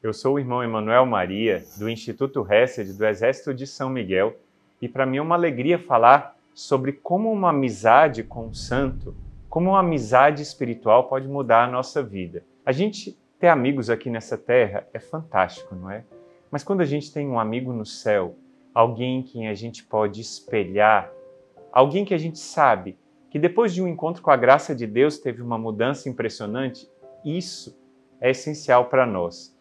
Eu sou o irmão Emanuel Maria, do Instituto Hesed do Exército de São Miguel, e para mim é uma alegria falar sobre como uma amizade com o santo, como uma amizade espiritual pode mudar a nossa vida. A gente ter amigos aqui nessa terra é fantástico, não é? Mas quando a gente tem um amigo no céu, alguém quem a gente pode espelhar, alguém que a gente sabe que depois de um encontro com a graça de Deus teve uma mudança impressionante, isso é essencial para nós.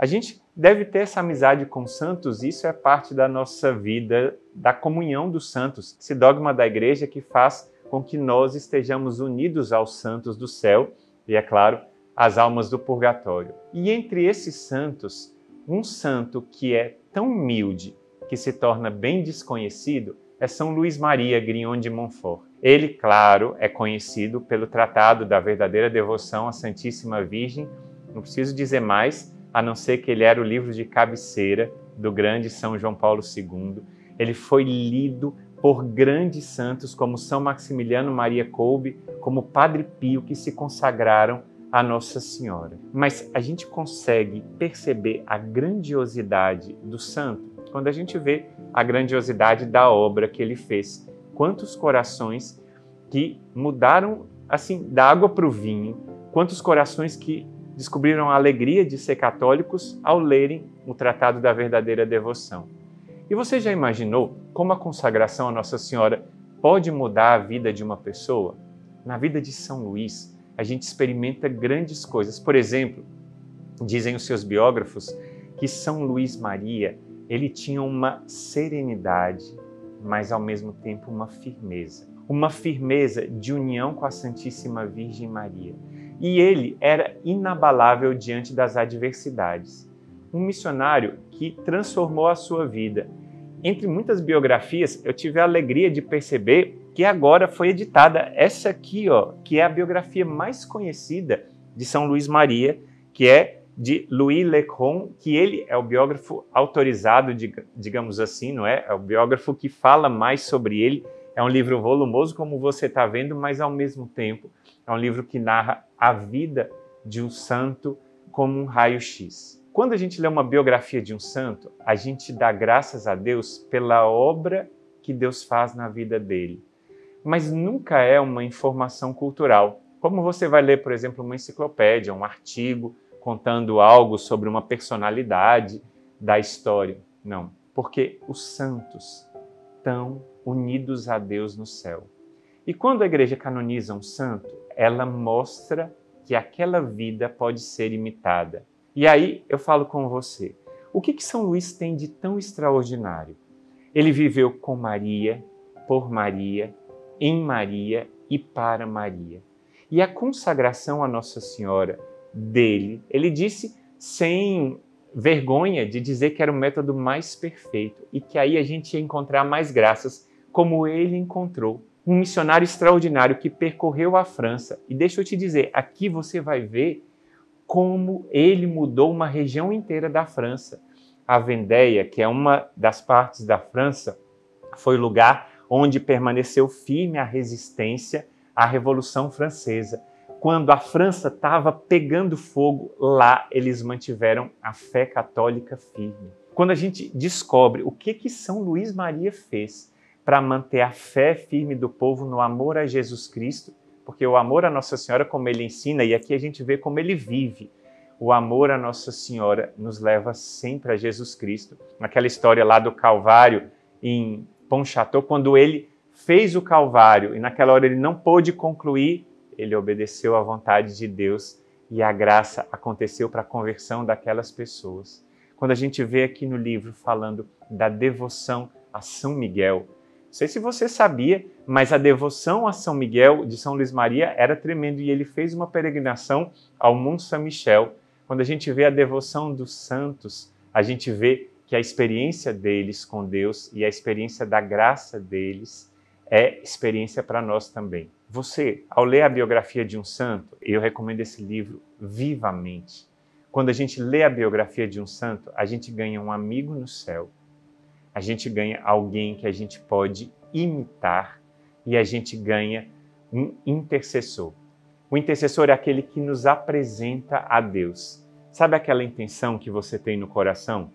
A gente deve ter essa amizade com os santos, isso é parte da nossa vida, da comunhão dos santos, esse dogma da igreja que faz com que nós estejamos unidos aos santos do céu e, é claro, às almas do purgatório. E entre esses santos, um santo que é tão humilde que se torna bem desconhecido é São Luís Maria Grignon de Montfort. Ele, claro, é conhecido pelo Tratado da Verdadeira Devoção à Santíssima Virgem. Não preciso dizer mais, a não ser que ele era o livro de cabeceira do grande São João Paulo II. Ele foi lido por grandes santos como São Maximiliano Maria Kolbe, como Padre Pio, que se consagraram a Nossa Senhora. Mas a gente consegue perceber a grandiosidade do santo quando a gente vê a grandiosidade da obra que ele fez. Quantos corações que mudaram assim da água para o vinho, quantos corações que descobriram a alegria de ser católicos ao lerem o Tratado da Verdadeira Devoção. E você já imaginou como a consagração a Nossa Senhora pode mudar a vida de uma pessoa? Na vida de São Luís, a gente experimenta grandes coisas. Por exemplo, dizem os seus biógrafos que São Luís Maria ele tinha uma serenidade, mas ao mesmo tempo uma firmeza. Uma firmeza de união com a Santíssima Virgem Maria. E ele era inabalável diante das adversidades. Um missionário que transformou a sua vida. Entre muitas biografias, eu tive a alegria de perceber que agora foi editada essa aqui, ó, que é a biografia mais conhecida de São Luís Maria, que é de Louis Lecron, que ele é o biógrafo autorizado, digamos assim, não é? É o biógrafo que fala mais sobre ele. É um livro volumoso, como você está vendo, mas ao mesmo tempo é um livro que narra a vida de um santo como um raio-x. Quando a gente lê uma biografia de um santo, a gente dá graças a Deus pela obra que Deus faz na vida dele. Mas nunca é uma informação cultural. Como você vai ler, por exemplo, uma enciclopédia, um artigo, contando algo sobre uma personalidade da história. Não, porque os santos estão unidos a Deus no céu. E quando a igreja canoniza um santo, ela mostra que aquela vida pode ser imitada. E aí eu falo com você, o que, que São Luís tem de tão extraordinário? Ele viveu com Maria, por Maria, em Maria e para Maria. E a consagração a Nossa Senhora dele. Ele disse sem vergonha de dizer que era o método mais perfeito e que aí a gente ia encontrar mais graças, como ele encontrou. Um missionário extraordinário que percorreu a França. E deixa eu te dizer, aqui você vai ver como ele mudou uma região inteira da França. A Vendéia, que é uma das partes da França, foi lugar onde permaneceu firme a resistência à Revolução Francesa quando a França estava pegando fogo, lá eles mantiveram a fé católica firme. Quando a gente descobre o que que São Luís Maria fez para manter a fé firme do povo no amor a Jesus Cristo, porque o amor a Nossa Senhora, como ele ensina, e aqui a gente vê como ele vive, o amor a Nossa Senhora nos leva sempre a Jesus Cristo. Naquela história lá do Calvário em Pontchâteau, quando ele fez o Calvário e naquela hora ele não pôde concluir ele obedeceu à vontade de Deus e a graça aconteceu para a conversão daquelas pessoas. Quando a gente vê aqui no livro falando da devoção a São Miguel, não sei se você sabia, mas a devoção a São Miguel de São Luís Maria era tremendo e ele fez uma peregrinação ao Mont Saint-Michel. Quando a gente vê a devoção dos santos, a gente vê que a experiência deles com Deus e a experiência da graça deles é experiência para nós também. Você, ao ler a biografia de um santo, eu recomendo esse livro vivamente. Quando a gente lê a biografia de um santo, a gente ganha um amigo no céu, a gente ganha alguém que a gente pode imitar e a gente ganha um intercessor. O intercessor é aquele que nos apresenta a Deus. Sabe aquela intenção que você tem no coração?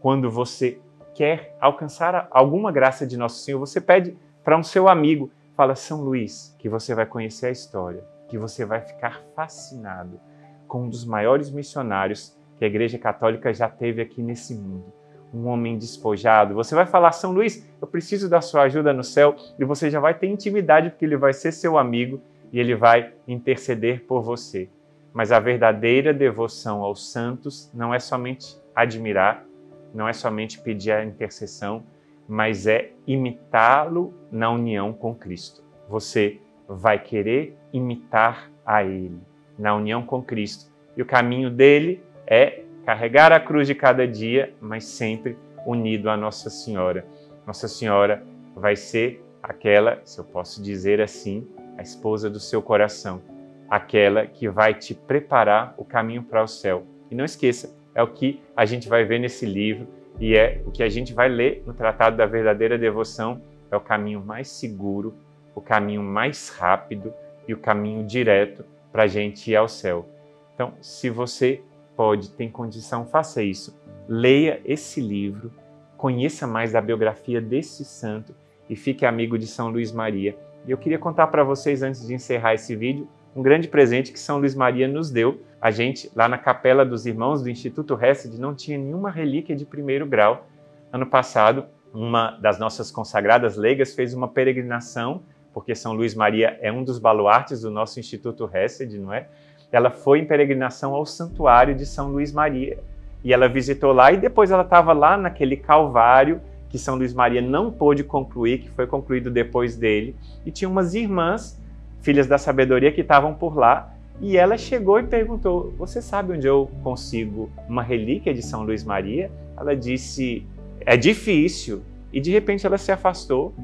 Quando você quer alcançar alguma graça de Nosso Senhor, você pede para um seu amigo, fala São Luís, que você vai conhecer a história, que você vai ficar fascinado com um dos maiores missionários que a Igreja Católica já teve aqui nesse mundo. Um homem despojado. Você vai falar, São Luís, eu preciso da sua ajuda no céu, e você já vai ter intimidade, porque ele vai ser seu amigo e ele vai interceder por você. Mas a verdadeira devoção aos santos não é somente admirar, não é somente pedir a intercessão, mas é imitá-lo na união com Cristo. Você vai querer imitar a Ele na união com Cristo. E o caminho dele é carregar a cruz de cada dia, mas sempre unido a Nossa Senhora. Nossa Senhora vai ser aquela, se eu posso dizer assim, a esposa do seu coração, aquela que vai te preparar o caminho para o céu. E não esqueça, é o que a gente vai ver nesse livro e é o que a gente vai ler no Tratado da Verdadeira Devoção. É o caminho mais seguro, o caminho mais rápido e o caminho direto para a gente ir ao céu. Então, se você pode, tem condição, faça isso. Leia esse livro, conheça mais da biografia desse santo e fique amigo de São Luís Maria. E eu queria contar para vocês, antes de encerrar esse vídeo, um grande presente que São Luís Maria nos deu. A gente, lá na Capela dos Irmãos do Instituto Hesed, não tinha nenhuma relíquia de primeiro grau. Ano passado, uma das nossas consagradas leigas fez uma peregrinação, porque São Luís Maria é um dos baluartes do nosso Instituto Hesed, não é? Ela foi em peregrinação ao Santuário de São Luís Maria. E ela visitou lá e depois ela estava lá naquele Calvário que São Luís Maria não pôde concluir, que foi concluído depois dele, e tinha umas irmãs, filhas da sabedoria, que estavam por lá, e ela chegou e perguntou: Você sabe onde eu consigo uma relíquia de São Luís Maria? Ela disse: É difícil. E de repente ela se afastou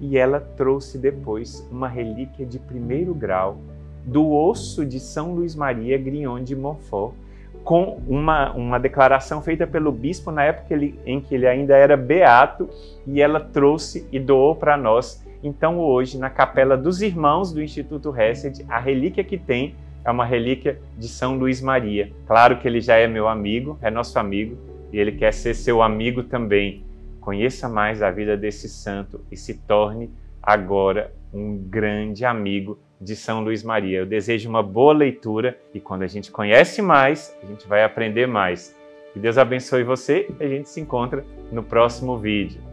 e ela trouxe depois uma relíquia de primeiro grau do osso de São Luís Maria Grignon de Montfort, com uma, uma declaração feita pelo bispo na época ele, em que ele ainda era beato, e ela trouxe e doou para nós. Então, hoje, na capela dos irmãos do Instituto Hesed, a relíquia que tem é uma relíquia de São Luís Maria. Claro que ele já é meu amigo, é nosso amigo, e ele quer ser seu amigo também. Conheça mais a vida desse santo e se torne agora um grande amigo de São Luís Maria. Eu desejo uma boa leitura e quando a gente conhece mais, a gente vai aprender mais. Que Deus abençoe você e a gente se encontra no próximo vídeo.